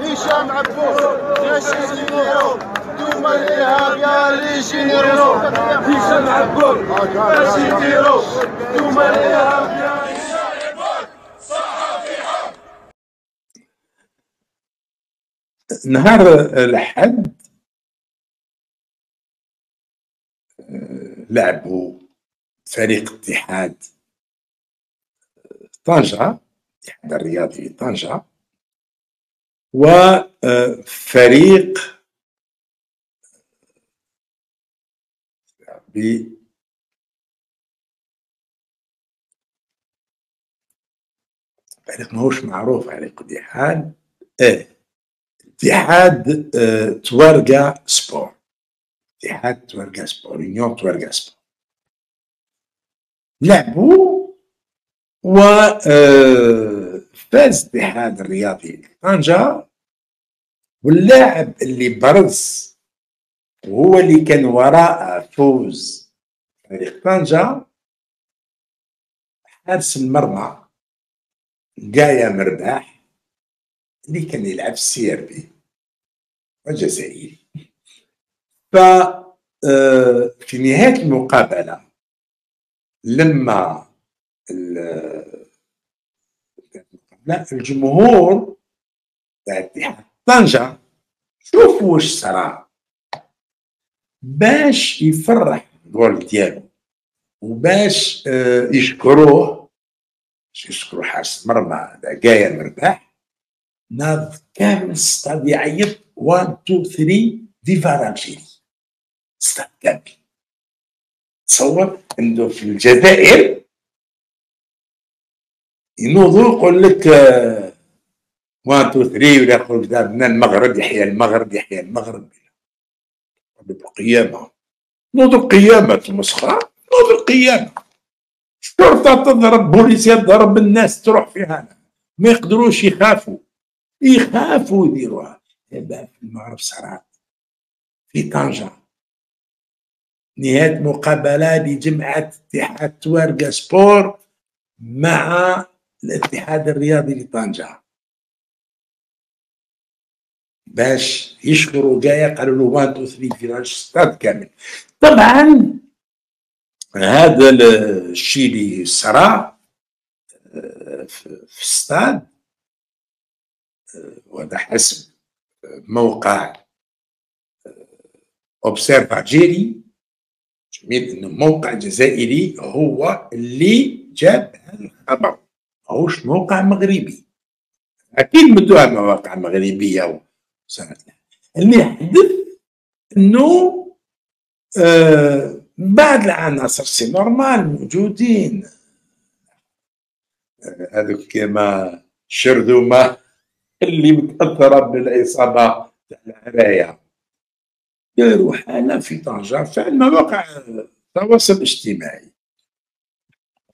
هشام عبود جيش جينيرو دوما الارهاب يا لي جينيرو هشام عبود باش يديرو دوما الارهاب يا نهار الحد آه، لعبوا فريق اتحاد طنجة الاتحاد الرياضي طنجة وفريق ب فريق ماهوش معروف على كل آه اتحاد آه توارقا سبور اتحاد يونيون توارقا سبور لعبوا وفاز الاتحاد الرياضي طنجة واللاعب اللي برز وهو اللي كان وراء فوز فريق طنجة حارس المرمى قايا مرباح اللي كان يلعب في ال CRB وجزائري ف في نهاية المقابلة لما الجمهور تاع اتحاد طنجة شوف واش صرا. باش يفرح الجول ديالو وباش يشكروه باش يشكروا حارس المرمى قايا مرباح ناض كامل ستاد يعيط 1 2 3 فيفا الجيري كامل تصور إنه في الجزائر ينوضوا يقول لك 1 2 3 ولا يقول من المغرب يحيى المغرب يحيى المغرب. القيامه نوض القيامة المسخرة. نوض القيامة. الشرطه تضرب بوليسيه تضرب الناس تروح فيها ما يقدروش يخافوا. يخافوا يديروها. في المغرب صارت في طنجة. نهاية مقابلة لجمعه اتحاد توارقه سبور مع الاتحاد الرياضي لطنجة. باش يشكروا جاية قالوا له 1 2 3 في الستاد كامل. طبعا هذا الشيء اللي صرا في الستاد وهذا حسب موقع Observ'Algérie انه موقع جزائري هو اللي جاب الخبر. ماهوش موقع مغربي. أكيد مدوها مواقع مغربية وسنة اللي حدث إنه آه بعض العناصر c'est normal موجودين. هذوك آه كيما شرذومه اللي متأثرة بالعصابة تاع العرايه حالة في طنجة في مواقع التواصل الاجتماعي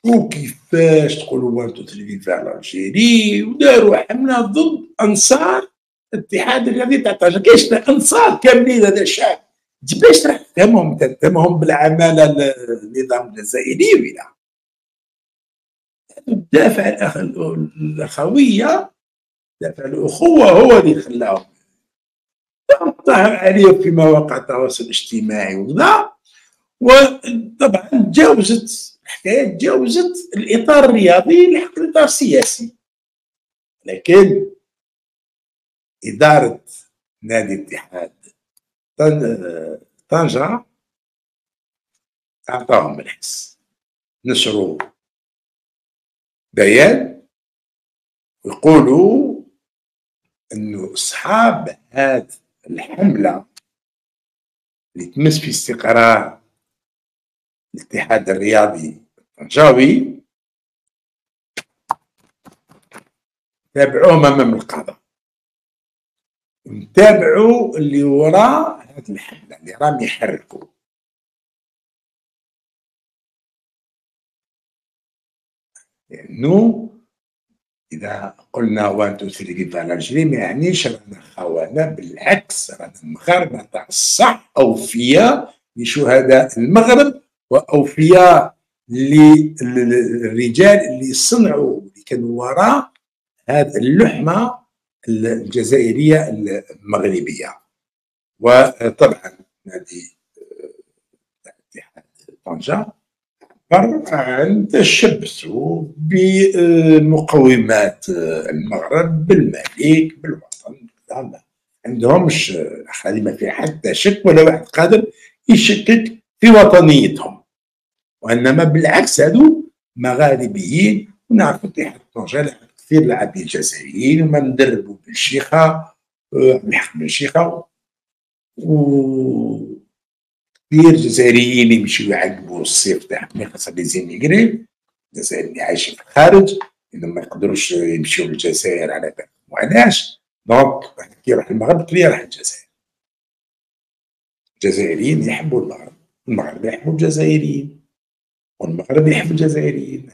وكيفاش تقولوا 1 2 3 فعل الجيري وداروا حملة ضد أنصار الاتحاد الرياضي تاع طنجة. كاش أنصار كاملين هذا الشعب. باش راح تفهمهم تفهمهم بالعمالة النظام الجزائري ولا. الدافع الأخوية دافع الأخوة هو اللي خلاهم. ظهر عليه في مواقع التواصل الاجتماعي وكذا. وطبعا تجاوزت الحكاية تجاوزت الإطار الرياضي لحق الإطار السياسي. لكن إدارة نادي الاتحاد طنجة أعطاهم الحس. نشروا بيان ويقولوا إنه أصحاب هذه الحملة اللي تمس في استقرار الاتحاد الرياضي الطنجاوي تابعوهم امام القضاء. نتابعوا اللي وراء هذه الحملة اللي راهم يحركوا. لأنه إذا قلنا 1 2 3 فيفا الجيري ما يعنيش رانا خونه بالعكس رانا المغاربة تاع الصح أوفياء لشهداء المغرب وأوفياء للرجال اللي صنعوا اللي كانوا وراء هذه اللحمة الجزائرية المغربية. وطبعا نادي اتحاد طنجة. عن تشبثوا بمقومات المغرب بالملك بالوطن. عندهمش هذه ما فيها حتى شك ولا واحد قادر يشكك في وطنيتهم. وإنما بالعكس هذو مغاربيين ونعرف اتحاد طنجه لعب كثير لاعبين جزائريين وما ندربوا بالشيخة بالحق بالشيخة و كثير جزائريين يمشيو يعقبوا الصيف تاع خاصة les immigrés الجزائريين اللي عايشين في الخارج اذا ما يقدروش يمشيو للجزائر على بالك وعلاش؟ donc كي يروح المغرب كي يروح الجزائر. الجزائريين يحبوا المغرب المغرب يحبوا الجزائريين والمغرب يحب الجزائريين.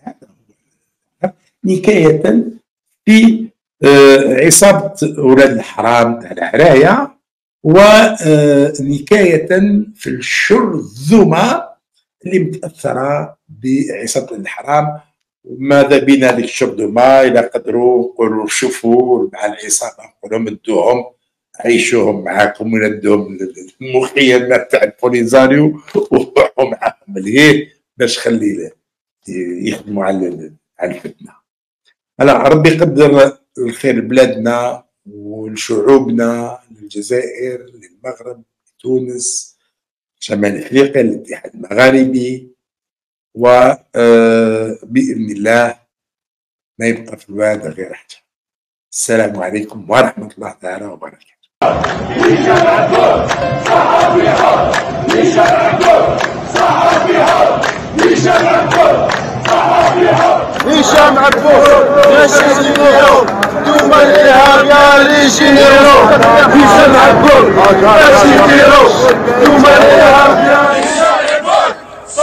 نكاية في آه، عصابة ولاد الحرام تاع العراية ونكاية في الشرذمة اللي متأثرة بعصابة الحرام. ماذا بنا ذيك الشرذمة إذا قدروا نقولوا شوفوا مع العصابة نقولوا مدوهم عيشوهم معاكم وندوهم المخيمة تاع البوليزاريو وروحوا معاهم لهيه باش خلي يخدموا على على الفتنة. هلا ربي يقدر الخير لبلادنا ولشعوبنا للجزائر للمغرب لتونس شمال افريقيا الاتحاد المغاربي. وباذن الله ما يبقى في الواد غير حاجة السلام عليكم ورحمة الله تعالى وبركاته. هشام عبود ناشيزينيرو احمد الارهاب يا اللي في سمع الكل باش يديروا يا